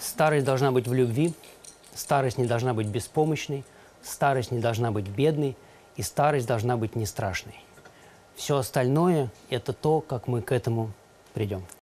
Старость должна быть в любви, старость не должна быть беспомощной, старость не должна быть бедной, и старость должна быть не страшной. Все остальное – это то, как мы к этому придем.